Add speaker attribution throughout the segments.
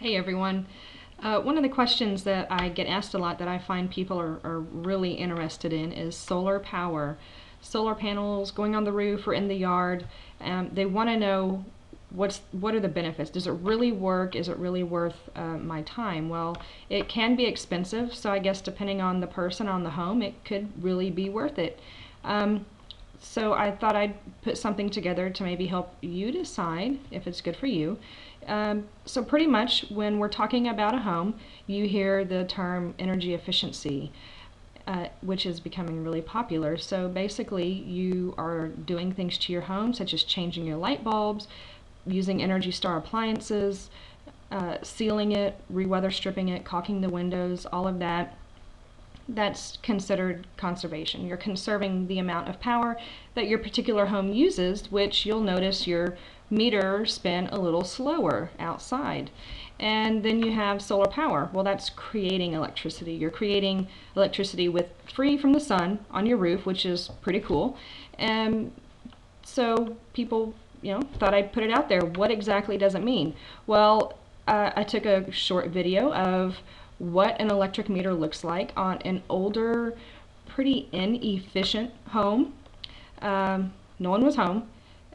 Speaker 1: Hey everyone. Uh, one of the questions that I get asked a lot that I find people are, are, really interested in is solar power. Solar panels going on the roof or in the yard. Um, they want to know what's what are the benefits. Does it really work? Is it really worth uh, my time? Well, it can be expensive, so I guess depending on the person on the home, it could really be worth it. Um, so I thought I'd put something together to maybe help you decide if it's good for you. Um, so pretty much when we're talking about a home, you hear the term energy efficiency, uh, which is becoming really popular. So basically you are doing things to your home, such as changing your light bulbs, using Energy Star appliances, uh, sealing it, re-weather stripping it, caulking the windows, all of that that's considered conservation. You're conserving the amount of power that your particular home uses, which you'll notice your meter spin a little slower outside. And then you have solar power. Well, that's creating electricity. You're creating electricity with free from the sun on your roof, which is pretty cool. And so people, you know, thought I'd put it out there. What exactly does it mean? Well, uh, I took a short video of what an electric meter looks like on an older, pretty inefficient home. Um, no one was home.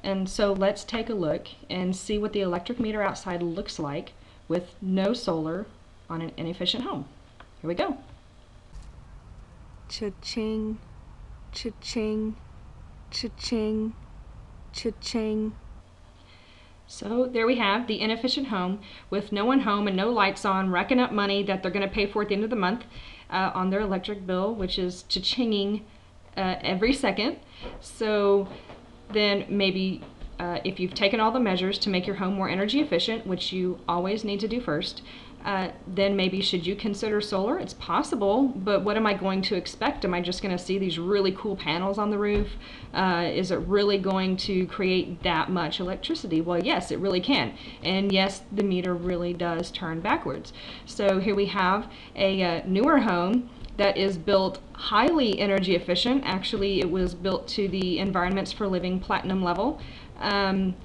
Speaker 1: And so let's take a look and see what the electric meter outside looks like with no solar on an inefficient home. Here we go.
Speaker 2: Cha-ching, cha-ching, cha-ching, cha-ching.
Speaker 1: So there we have the inefficient home with no one home and no lights on, racking up money that they're going to pay for at the end of the month uh, on their electric bill, which is cha-chinging uh, every second. So then maybe uh, if you've taken all the measures to make your home more energy efficient, which you always need to do first, uh, then maybe should you consider solar? It's possible, but what am I going to expect? Am I just going to see these really cool panels on the roof? Uh, is it really going to create that much electricity? Well, yes, it really can. And yes, the meter really does turn backwards. So here we have a uh, newer home that is built highly energy efficient. Actually, it was built to the Environments for Living Platinum level. Um,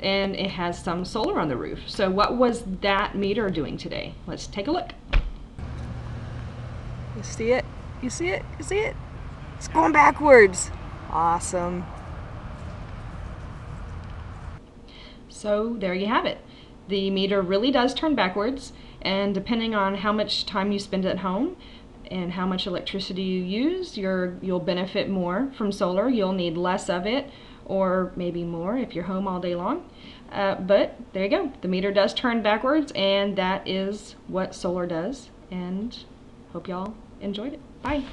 Speaker 1: and it has some solar on the roof. So what was that meter doing today? Let's take a look.
Speaker 2: You see it? You see it? You see it? It's going backwards. Awesome.
Speaker 1: So there you have it. The meter really does turn backwards and depending on how much time you spend at home and how much electricity you use, you you'll benefit more from solar. You'll need less of it or maybe more if you're home all day long. Uh, but there you go. The meter does turn backwards and that is what solar does. And hope y'all enjoyed it. Bye.